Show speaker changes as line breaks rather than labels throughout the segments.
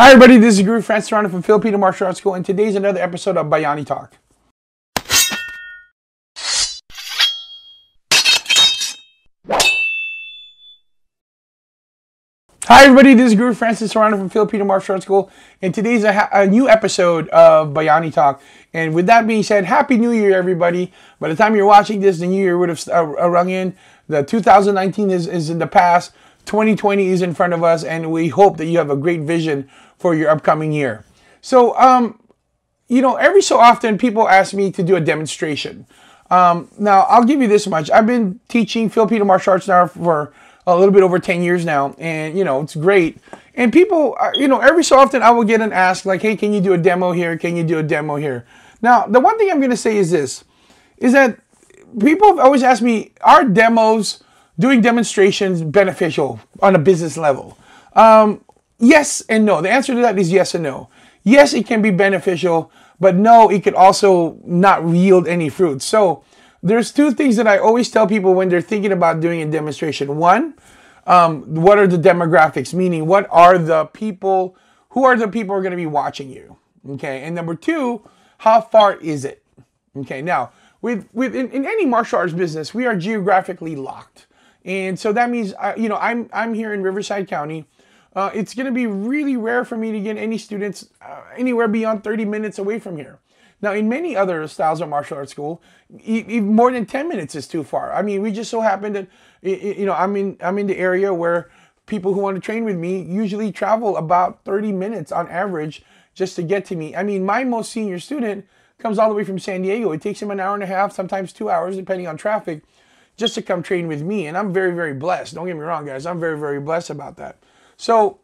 Hi everybody, this is Guro Francis Serrano from Filipino Martial Arts School and today's another episode of Bayani Talk. Hi everybody, this is Guro Francis Serrano from Filipino Martial Arts School and today's a, a new episode of Bayani Talk. And with that being said, Happy New Year everybody. By the time you're watching this, the new year would have uh, rung in. The 2019 is, is in the past. 2020 is in front of us and we hope that you have a great vision for your upcoming year. So, um, you know, every so often people ask me to do a demonstration. Um, now, I'll give you this much. I've been teaching Filipino martial arts now for a little bit over 10 years now, and, you know, it's great. And people, uh, you know, every so often I will get an ask like, hey, can you do a demo here? Can you do a demo here? Now, the one thing I'm going to say is this, is that people always asked me, are demos, doing demonstrations beneficial on a business level? Um, Yes and no. The answer to that is yes and no. Yes, it can be beneficial, but no, it could also not yield any fruit. So there's two things that I always tell people when they're thinking about doing a demonstration. One, um, what are the demographics? Meaning, what are the people? Who are the people who are going to be watching you? Okay. And number two, how far is it? Okay. Now, with with in, in any martial arts business, we are geographically locked, and so that means uh, you know I'm I'm here in Riverside County uh, it's going to be really rare for me to get any students uh, anywhere beyond 30 minutes away from here. Now, in many other styles of martial arts school, more than 10 minutes is too far. I mean, we just so happen that, you know, I'm in, I'm in the area where people who want to train with me usually travel about 30 minutes on average just to get to me. I mean, my most senior student comes all the way from San Diego. It takes him an hour and a half, sometimes two hours, depending on traffic, just to come train with me. And I'm very, very blessed. Don't get me wrong, guys. I'm very, very blessed about that. So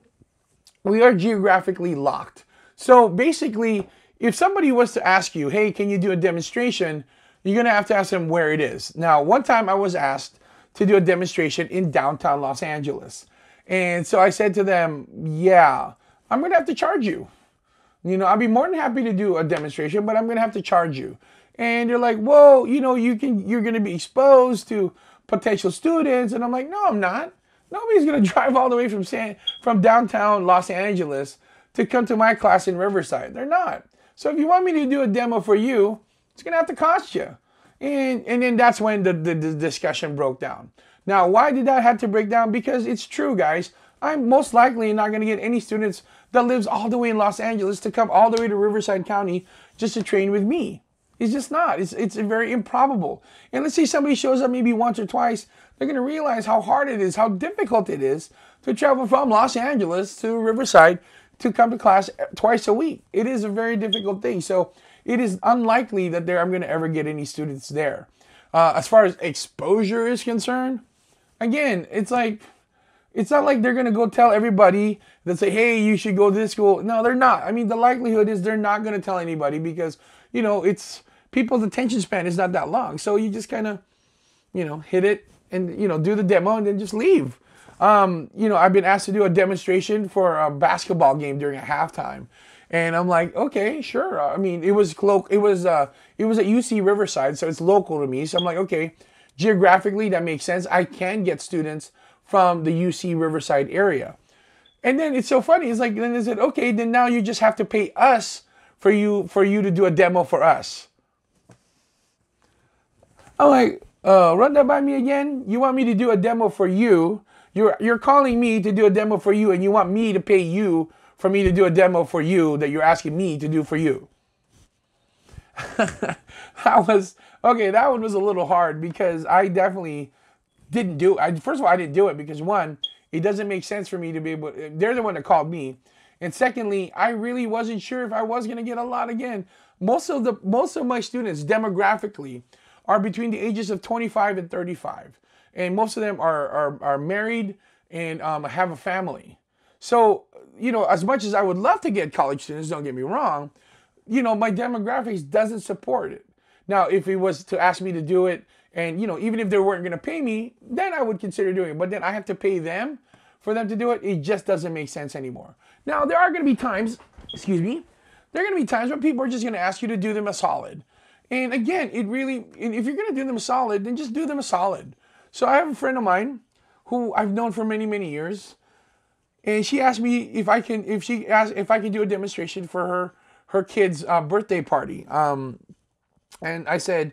we are geographically locked. So basically, if somebody was to ask you, hey, can you do a demonstration? You're going to have to ask them where it is. Now, one time I was asked to do a demonstration in downtown Los Angeles. And so I said to them, yeah, I'm going to have to charge you. You know, I'd be more than happy to do a demonstration, but I'm going to have to charge you. And they're like, well, you know, you can, you're going to be exposed to potential students. And I'm like, no, I'm not. Nobody's gonna drive all the way from San from downtown Los Angeles to come to my class in Riverside. They're not. So if you want me to do a demo for you, it's gonna have to cost you. And and then that's when the, the, the discussion broke down. Now, why did that have to break down? Because it's true, guys. I'm most likely not going to get any students that lives all the way in Los Angeles to come all the way to Riverside County just to train with me. It's just not. It's, it's very improbable. And let's say somebody shows up maybe once or twice, they're going to realize how hard it is, how difficult it is to travel from Los Angeles to Riverside to come to class twice a week. It is a very difficult thing. So it is unlikely that there I'm going to ever get any students there. Uh, as far as exposure is concerned, again, it's like it's not like they're gonna go tell everybody that say, "Hey, you should go to this school." No, they're not. I mean, the likelihood is they're not gonna tell anybody because you know it's people's attention span is not that long. So you just kind of, you know, hit it and, you know, do the demo and then just leave. Um, you know, I've been asked to do a demonstration for a basketball game during a halftime. And I'm like, okay, sure. I mean, it was clo- it was uh, it was at UC Riverside, so it's local to me. So I'm like, okay, geographically that makes sense. I can get students from the UC Riverside area. And then it's so funny. It's like then they said, okay, then now you just have to pay us for you for you to do a demo for us. I'm like, uh, run that by me again. You want me to do a demo for you? You're you're calling me to do a demo for you, and you want me to pay you for me to do a demo for you that you're asking me to do for you. that was okay. That one was a little hard because I definitely didn't do. I first of all I didn't do it because one, it doesn't make sense for me to be able. They're the one that called me, and secondly, I really wasn't sure if I was going to get a lot again. Most of the most of my students demographically are between the ages of 25 and 35. And most of them are, are, are married and um, have a family. So, you know, as much as I would love to get college students, don't get me wrong, you know, my demographics doesn't support it. Now, if he was to ask me to do it, and, you know, even if they weren't going to pay me, then I would consider doing it. But then I have to pay them for them to do it. It just doesn't make sense anymore. Now, there are going to be times, excuse me, there are going to be times when people are just going to ask you to do them a solid. And again, it really, if you're going to do them a solid, then just do them a solid. So I have a friend of mine who I've known for many, many years. and she asked me if I can if she asked if I can do a demonstration for her her kid's uh, birthday party. Um, and I said,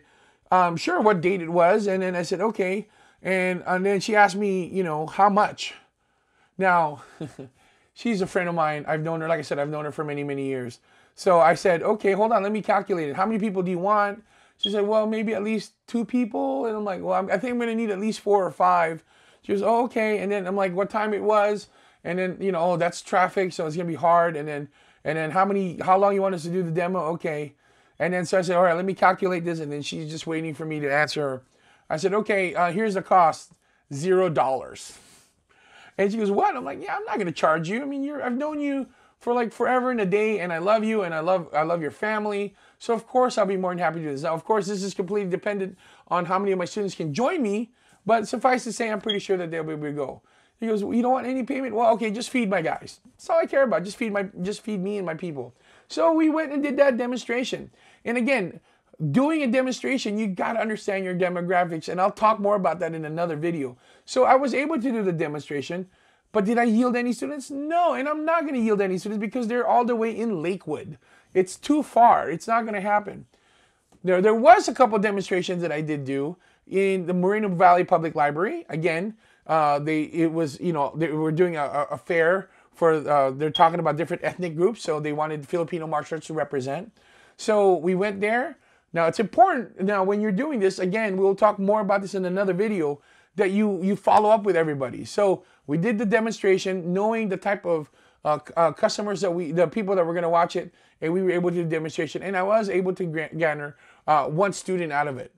um, sure, what date it was, and then I said okay, and and then she asked me, you know, how much. Now, she's a friend of mine. I've known her, like I said, I've known her for many many years. So I said, okay, hold on, let me calculate it. How many people do you want? She said, well, maybe at least two people. And I'm like, well, I think I'm going to need at least four or five. She goes, oh, okay. And then I'm like, what time it was? And then, you know, oh, that's traffic, so it's going to be hard. And then, and then how many, how long you want us to do the demo? Okay. And then so I said, all right, let me calculate this. And then she's just waiting for me to answer her. I said, okay, uh, here's the cost, zero dollars. And she goes, what? I'm like, yeah, I'm not going to charge you. I mean, you're, I've known you for like forever and a day and I love you and I love I love your family. So of course I'll be more than happy to do this. Now of course this is completely dependent on how many of my students can join me, but suffice to say I'm pretty sure that they'll be able to go. He goes, well, you don't want any payment? Well, okay, just feed my guys. That's all I care about. Just feed my just feed me and my people. So we went and did that demonstration. And again, doing a demonstration, you got to understand your demographics. And I'll talk more about that in another video. So I was able to do the demonstration. But did I yield any students? No, and I'm not going to yield any students because they're all the way in Lakewood. It's too far. It's not going to happen. There, there was a couple demonstrations that I did do in the Moreno Valley Public Library. Again, uh, they it was you know they were doing a, a fair for uh, they're talking about different ethnic groups, so they wanted Filipino martial arts to represent. So we went there. Now it's important. Now when you're doing this, again, we'll talk more about this in another video that you you follow up with everybody. So we did the demonstration, knowing the type of uh, uh, customers that we, the people that were going to watch it, and we were able to do the demonstration, and I was able to garner uh, one student out of it.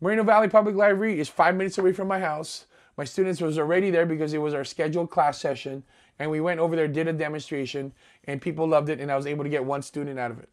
Moreno Valley Public Library is five minutes away from my house. My students was already there because it was our scheduled class session, and we went over there, did a demonstration, and people loved it, and I was able to get one student out of it.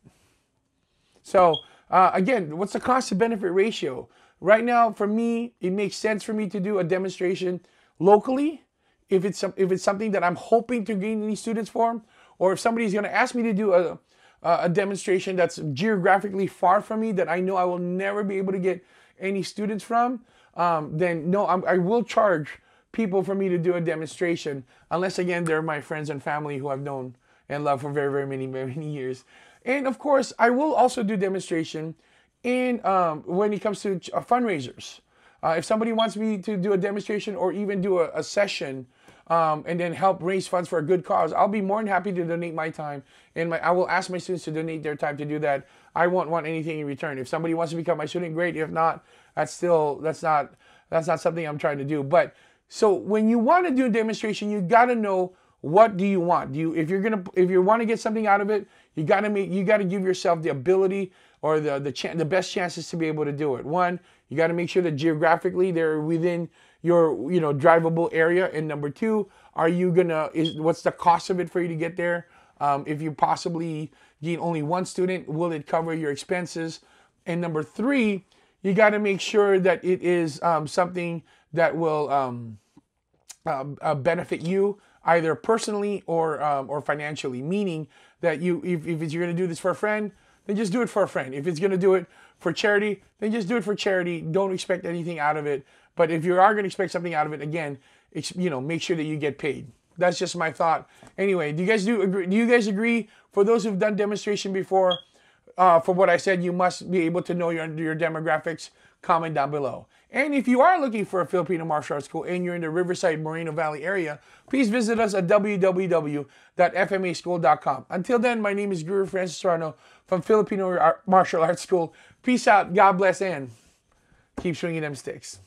So uh, again, what's the cost to benefit ratio? Right now, for me, it makes sense for me to do a demonstration locally if it's if it's something that I'm hoping to gain any students for, or if somebody's going to ask me to do a a demonstration that's geographically far from me that I know I will never be able to get any students from, um, then no, I'm, I will charge people for me to do a demonstration, unless again they're my friends and family who I've known and loved for very very many many years. And of course, I will also do demonstration in um, when it comes to uh, fundraisers. Uh, if somebody wants me to do a demonstration or even do a, a session um, and then help raise funds for a good cause, I'll be more than happy to donate my time. And my, I will ask my students to donate their time to do that. I won't want anything in return. If somebody wants to become my student, great. If not, that's still that's not that's not something I'm trying to do. But so when you want to do a demonstration, you got to know what do you want. Do you if you're gonna if you want to get something out of it, you got to make you got to give yourself the ability or the the, ch- the best chances to be able to do it. One, you got to make sure that geographically they're within your you know drivable area. And number two, are you gonna is what's the cost of it for you to get there? Um, if you possibly gain only one student, will it cover your expenses? And number three, you got to make sure that it is um, something that will um, uh, uh, benefit you either personally or um, or financially. Meaning that you, if, if you're going to do this for a friend, then just do it for a friend. If it's going to do it for charity, then just do it for charity. Don't expect anything out of it. But if you are going to expect something out of it, again, you know, make sure that you get paid. That's just my thought. Anyway, do you guys do agree? Do you guys agree? For those who've done demonstration before, uh, for what I said, you must be able to know your your demographics. Comment down below. And if you are looking for a Filipino martial arts school and you're in the Riverside Moreno Valley area, please visit us at www.fmaschool.com. Until then, my name is Guro Francis Serrano from Filipino Martial Arts School. Peace out, God bless, and keep swinging them sticks.